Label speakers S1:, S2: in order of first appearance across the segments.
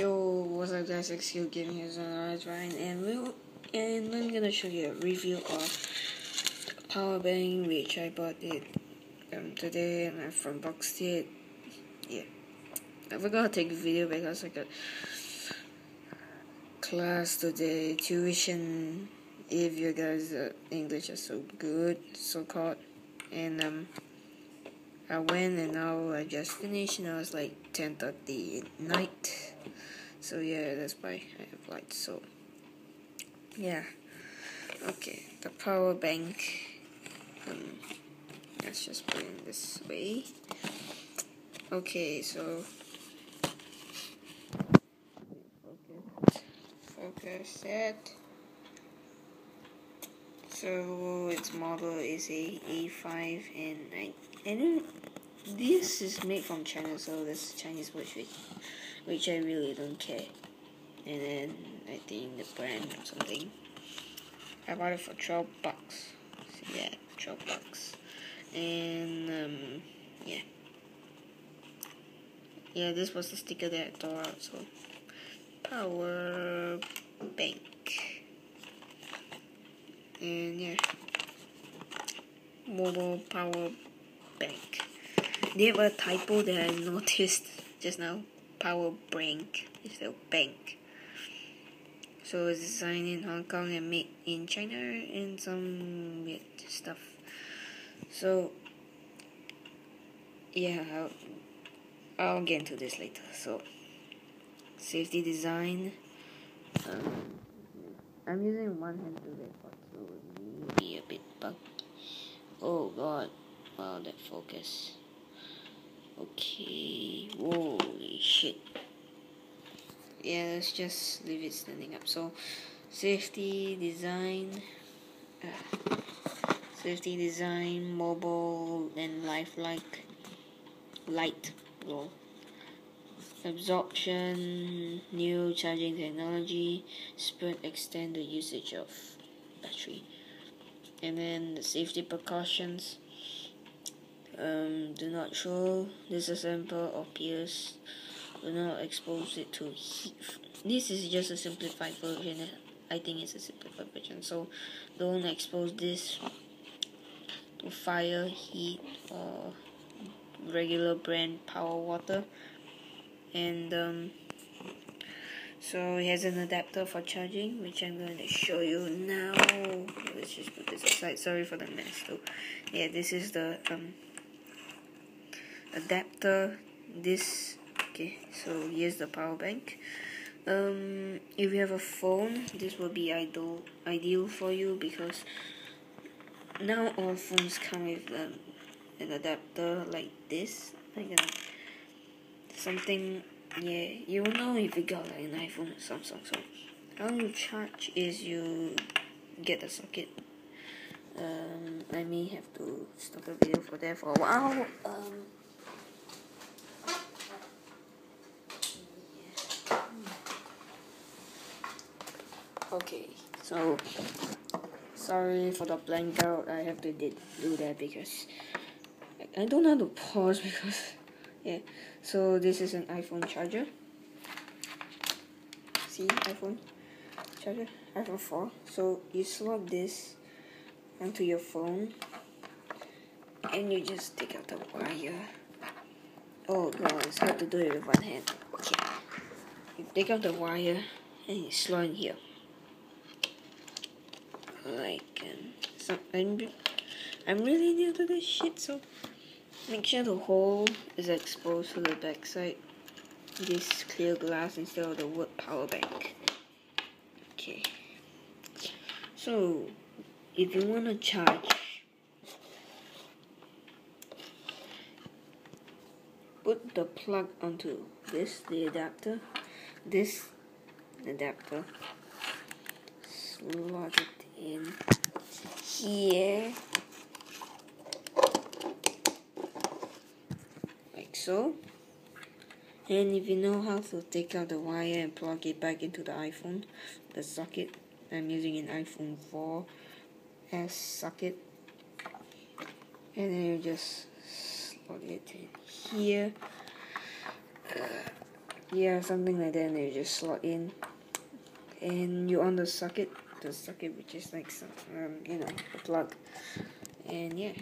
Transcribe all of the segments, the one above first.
S1: Yo, what's up guys, XQ Gaming here, alright Ryan, and we and I'm gonna show you a review of power bank which I bought it um, today and I from boxed it. Yeah. I forgot to take a video because I got class today, tuition if you guys uh, English is so good, so called. And um I went and now I just finished and I was like 10.30 at night. So yeah, that's why I light. So yeah, okay. The power bank. Um, let's just put it this way. Okay, so focus, focus set. So its model is a A5 and I, and this is made from China so this Chinese watch which, I really don't care. And then I think the brand or something. I bought it for 12 bucks. So yeah, 12 bucks. And um, yeah. Yeah, this was the sticker that I tore out. So power bank and yeah mobile power bank they have a typo that I noticed just now power bank instead of bank so it's designed in Hong Kong and made in China and some weird stuff so yeah I'll, I'll get into this later so safety design um, I'm using one hand to record so it be a bit buggy. Oh god, wow, that focus. Okay, holy shit. Yeah, let's just leave it standing up. So, safety design, uh, safety design, mobile and lifelike, light, absorption, new charging technology, spread extend the usage of battery and then the safety precautions um, do not show disassemble or pierce. Do not expose it to heat. This is just a simplified version. I think it's a simplified version. So don't expose this to fire heat or regular brand power water. And um, so it has an adapter for charging which I'm going to show you now. Let's just put this aside. Sorry for the mess though. Yeah this is the um, adapter this okay so here's the power bank. Um, if you have a phone this will be ideal ideal for you because now all phones come with um, an adapter like this like something yeah you will know if you got like an iphone or samsung so how you charge is you get the socket. Um, I may have to stop the video for that for a while. Um, okay. So sorry for the blank out. I have to did, do that because I don't know how to pause because yeah. So this is an iphone charger. See iphone charger? iphone 4 so you slot this onto your phone and you just take out the wire. Oh god it's hard to do it with one hand. Okay. You take out the wire and you slot in here like um, so I'm, I'm really new to this shit so Make sure the hole is exposed to the backside. This clear glass instead of the wood power bank. Okay. So, if you want to charge, put the plug onto this, the adapter, this adapter, slot it in here. Like so. And if you know how to take out the wire and plug it back into the iPhone the socket I'm using an iPhone 4s socket. And then you just slot it in here. Uh, yeah something like that and you just slot in. And you on the socket the socket which is like some um, you know a plug. And yeah.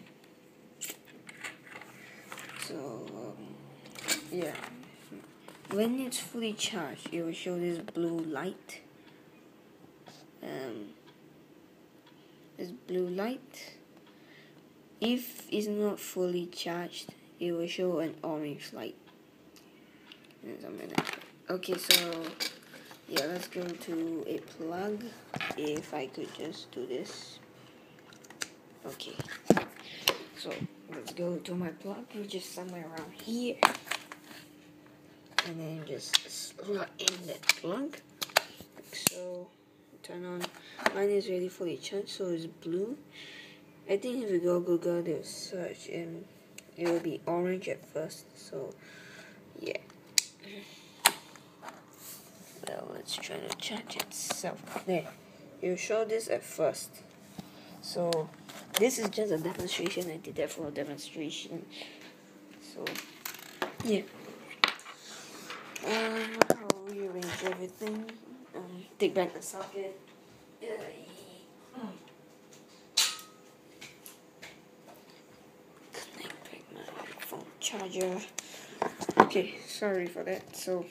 S1: So um, yeah. When it's fully charged it will show this blue light. Um, this blue light. If it's not fully charged it will show an orange light. Okay so yeah let's go to a plug if I could just do this. Okay. So let's go to my plug which is somewhere around here. And then just slot in that plug. Like so turn on. Mine is really fully charged so it's blue. I think if you go Google they'll search and it will be orange at first so yeah well let's to charge itself. There. You show this at first. So this is just a demonstration. I did that for a demonstration. So yeah. Um I'll rearrange everything. Um take back the socket. Connect back my phone charger. Okay sorry for that. So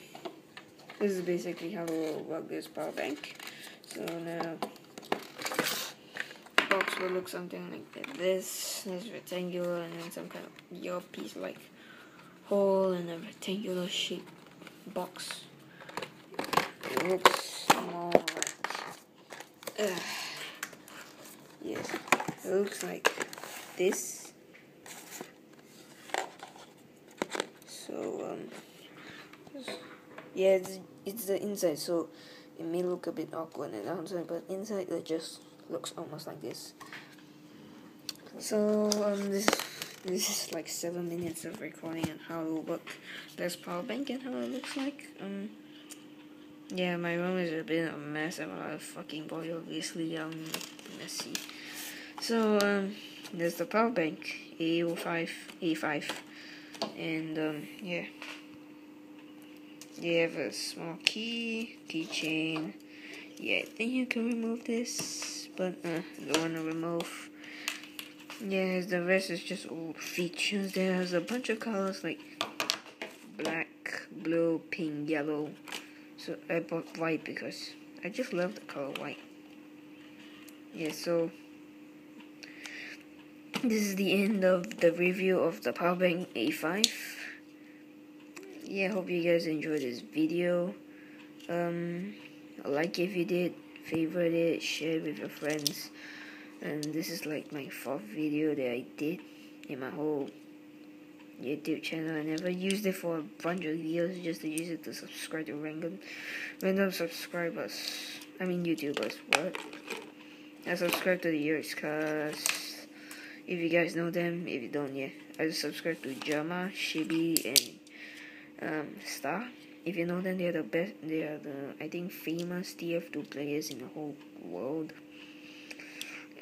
S1: this is basically how to work this power bank. So now box will look something like this. It's rectangular and then some kind of your earpiece like hole in a rectangular shaped box. It looks more like uh, yes it looks like this so um yeah it's, it's the inside so it may look a bit awkward and outside but inside it just looks almost like this. So um this this is like seven minutes of recording and how it will work. Power bank and how it looks like um yeah my room is a bit of a mess. I'm a lot of fucking boy obviously um messy. So um there's the power bank A05 A5 and um yeah you have a small key, keychain. Yeah, I think you can remove this, but uh, don't want to remove. Yeah, the rest is just old features. There's a bunch of colors like black, blue, pink, yellow. So I bought white because I just love the color white. Yeah, so this is the end of the review of the Powerbank A5 yeah hope you guys enjoyed this video. Um like if you did favorite it share it with your friends. And this is like my fourth video that I did in my whole YouTube channel. I never used it for a bunch of years just to use it to subscribe to random random subscribers. I mean YouTubers. What? I subscribe to the years cause if you guys know them if you don't yeah I subscribe to Jerma, Shibi and um, Star. If you know them, they're the best. They are the I think famous TF2 players in the whole world.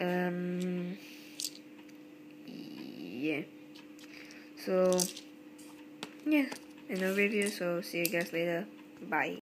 S1: Um, yeah. So yeah, in a review. So see you guys later. Bye.